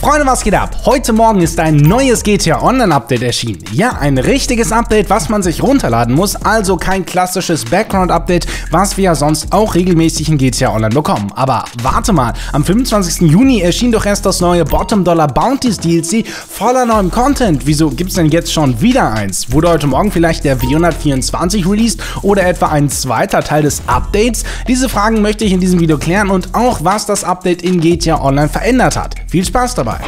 Freunde, was geht ab? Heute Morgen ist ein neues GTA Online Update erschienen. Ja, ein richtiges Update, was man sich runterladen muss, also kein klassisches Background Update, was wir ja sonst auch regelmäßig in GTA Online bekommen. Aber warte mal, am 25. Juni erschien doch erst das neue Bottom Dollar Bounties DLC voller neuem Content. Wieso gibt's denn jetzt schon wieder eins? Wurde heute Morgen vielleicht der W124 released oder etwa ein zweiter Teil des Updates? Diese Fragen möchte ich in diesem Video klären und auch was das Update in GTA Online verändert hat. Viel Spaß dabei!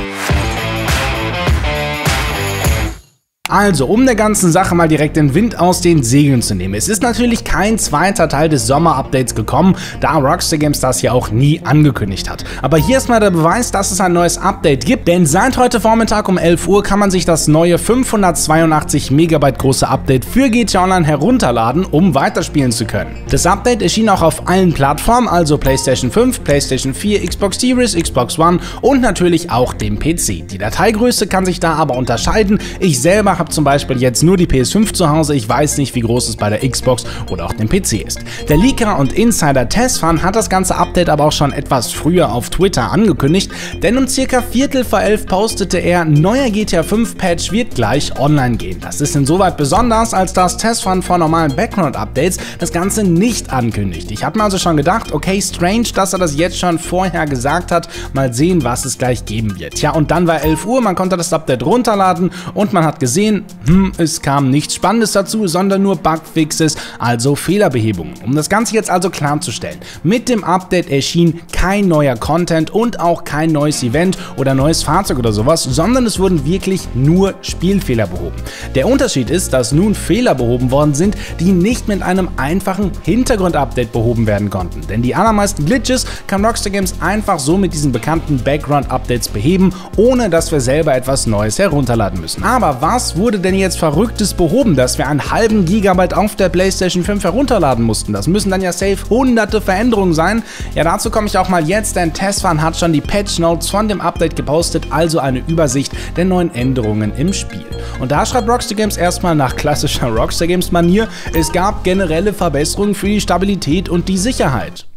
Also, um der ganzen Sache mal direkt den Wind aus den Segeln zu nehmen. Es ist natürlich kein zweiter Teil des Sommer-Updates gekommen, da Rockstar Games das ja auch nie angekündigt hat. Aber hier ist mal der Beweis, dass es ein neues Update gibt, denn seit heute Vormittag um 11 Uhr kann man sich das neue 582 Megabyte große Update für GTA Online herunterladen, um weiterspielen zu können. Das Update erschien auch auf allen Plattformen, also PlayStation 5, PlayStation 4, Xbox Series, Xbox One und natürlich auch dem PC. Die Dateigröße kann sich da aber unterscheiden. Ich selber habe zum Beispiel jetzt nur die PS5 zu Hause, ich weiß nicht, wie groß es bei der Xbox oder auch dem PC ist. Der Leaker und Insider Testfan hat das ganze Update aber auch schon etwas früher auf Twitter angekündigt, denn um circa Viertel vor elf postete er, neuer GTA 5 Patch wird gleich online gehen. Das ist insoweit besonders, als das Testfan vor normalen Background-Updates das Ganze nicht ankündigt. Ich habe mir also schon gedacht, okay, strange, dass er das jetzt schon vorher gesagt hat, mal sehen, was es gleich geben wird. Ja, und dann war 11 Uhr, man konnte das Update runterladen und man hat gesehen, gesehen, hm, es kam nichts Spannendes dazu, sondern nur Bugfixes, also Fehlerbehebungen. Um das Ganze jetzt also klarzustellen, mit dem Update erschien kein neuer Content und auch kein neues Event oder neues Fahrzeug oder sowas, sondern es wurden wirklich nur Spielfehler behoben. Der Unterschied ist, dass nun Fehler behoben worden sind, die nicht mit einem einfachen Hintergrund-Update behoben werden konnten. Denn die allermeisten Glitches kann Rockstar Games einfach so mit diesen bekannten Background-Updates beheben, ohne dass wir selber etwas Neues herunterladen müssen. Aber was wurde denn jetzt Verrücktes behoben, dass wir einen halben Gigabyte auf der PlayStation 5 herunterladen mussten? Das müssen dann ja safe hunderte Veränderungen sein. Ja, dazu komme ich auch mal jetzt, denn Testfan hat schon die Patch Notes von dem Update gepostet, also eine Übersicht der neuen Änderungen im Spiel. Und da schreibt Rockstar Games erstmal nach klassischer Rockstar Games Manier, es gab generelle Verbesserungen für die Stabilität und die Sicherheit.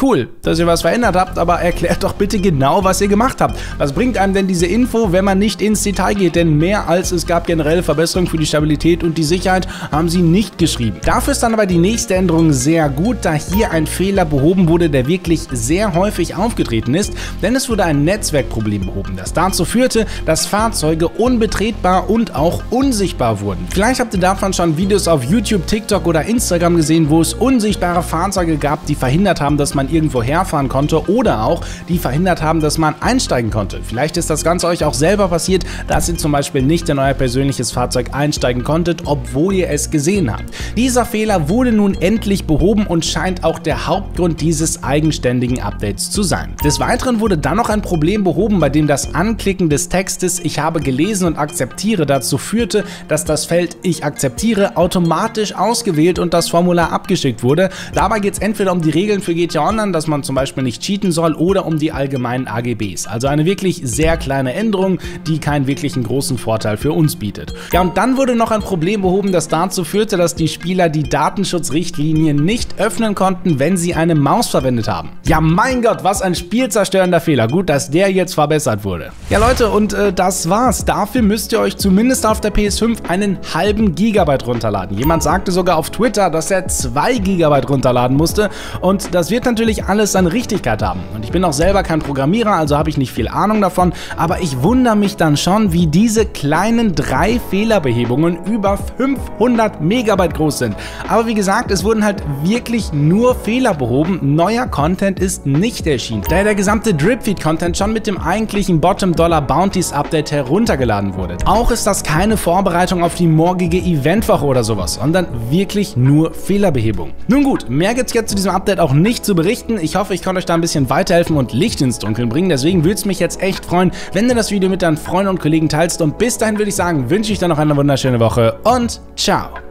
Cool, dass ihr was verändert habt, aber erklärt doch bitte genau, was ihr gemacht habt. Was bringt einem denn diese Info, wenn man nicht ins Detail geht? Denn mehr als es gab generelle Verbesserungen für die Stabilität und die Sicherheit haben sie nicht geschrieben. Dafür ist dann aber die nächste Änderung sehr gut, da hier ein Fehler behoben wurde, der wirklich sehr häufig aufgetreten ist, denn es wurde ein Netzwerkproblem behoben, das dazu führte, dass Fahrzeuge unbetretbar und auch unsichtbar wurden. Vielleicht habt ihr davon schon Videos auf YouTube, TikTok oder Instagram gesehen, wo es unsichtbare Fahrzeuge gab, die verhindert haben, dass man irgendwo herfahren konnte oder auch die verhindert haben, dass man einsteigen konnte. Vielleicht ist das Ganze euch auch selber passiert, dass ihr zum Beispiel nicht in euer persönliches Fahrzeug einsteigen konntet, obwohl ihr es gesehen habt. Dieser Fehler wurde nun endlich behoben und scheint auch der Hauptgrund dieses eigenständigen Updates zu sein. Des Weiteren wurde dann noch ein Problem behoben, bei dem das Anklicken des Textes Ich habe gelesen und akzeptiere dazu führte, dass das Feld Ich akzeptiere automatisch ausgewählt und das Formular abgeschickt wurde. Dabei geht es entweder um die Regeln für GTA Online sondern dass man zum Beispiel nicht cheaten soll oder um die allgemeinen AGBs. Also eine wirklich sehr kleine Änderung, die keinen wirklichen großen Vorteil für uns bietet. Ja, und dann wurde noch ein Problem behoben, das dazu führte, dass die Spieler die Datenschutzrichtlinien nicht öffnen konnten, wenn sie eine Maus verwendet haben. Ja, mein Gott, was ein spielzerstörender Fehler. Gut, dass der jetzt verbessert wurde. Ja, Leute, und äh, das war's. Dafür müsst ihr euch zumindest auf der PS5 einen halben Gigabyte runterladen. Jemand sagte sogar auf Twitter, dass er zwei Gigabyte runterladen musste. Und das wird natürlich natürlich alles seine Richtigkeit haben. Und ich bin auch selber kein Programmierer, also habe ich nicht viel Ahnung davon, aber ich wundere mich dann schon, wie diese kleinen drei Fehlerbehebungen über 500 Megabyte groß sind. Aber wie gesagt, es wurden halt wirklich nur Fehler behoben, neuer Content ist nicht erschienen, da der gesamte Dripfeed-Content schon mit dem eigentlichen Bottom-Dollar Bounties Update heruntergeladen wurde. Auch ist das keine Vorbereitung auf die morgige Eventwoche oder sowas, sondern wirklich nur Fehlerbehebung. Nun gut, mehr gibt es jetzt zu diesem Update auch nicht zu berichten berichten. Ich hoffe, ich konnte euch da ein bisschen weiterhelfen und Licht ins Dunkeln bringen. Deswegen würde es mich jetzt echt freuen, wenn du das Video mit deinen Freunden und Kollegen teilst. Und bis dahin würde ich sagen, wünsche ich dir noch eine wunderschöne Woche und ciao.